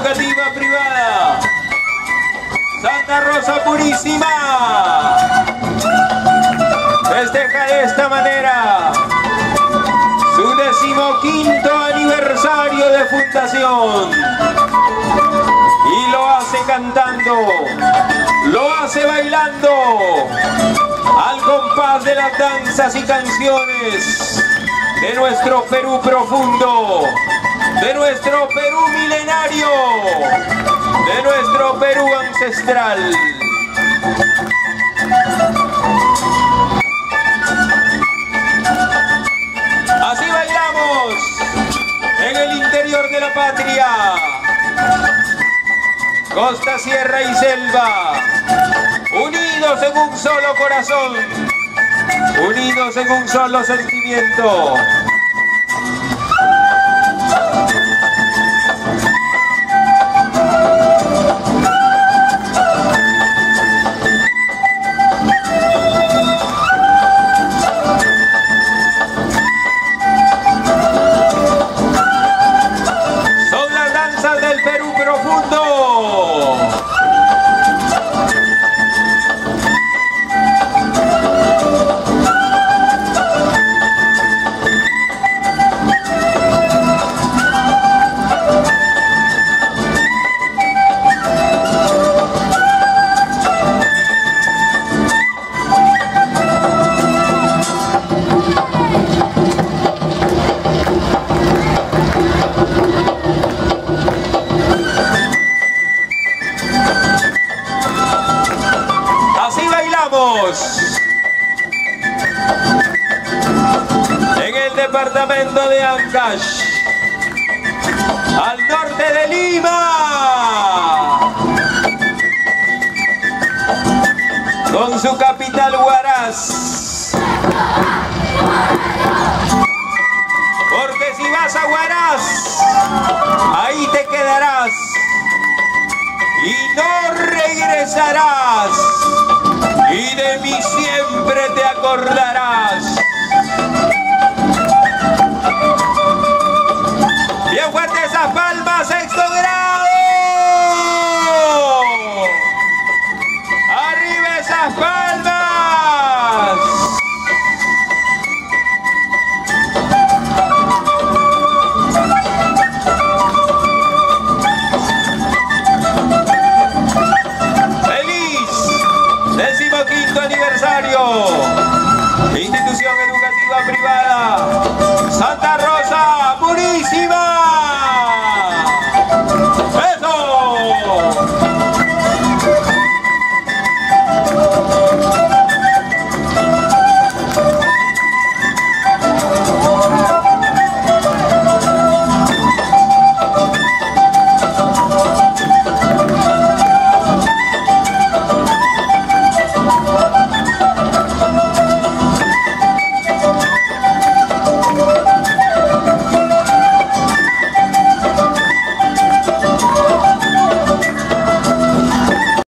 educativa privada. Santa Rosa Purísima. Festeja de esta manera su decimoquinto aniversario de fundación. Y lo hace cantando, lo hace bailando, al compás de las danzas y canciones de nuestro Perú profundo de nuestro Perú milenario, de nuestro Perú ancestral. Así bailamos en el interior de la patria. Costa, sierra y selva, unidos en un solo corazón, unidos en un solo sentimiento. En el departamento de Ancash. Al norte de Lima. Con su capital Huaraz. Porque si vas a Huaraz, ahí te quedarás y no regresarás y siempre te acordarás.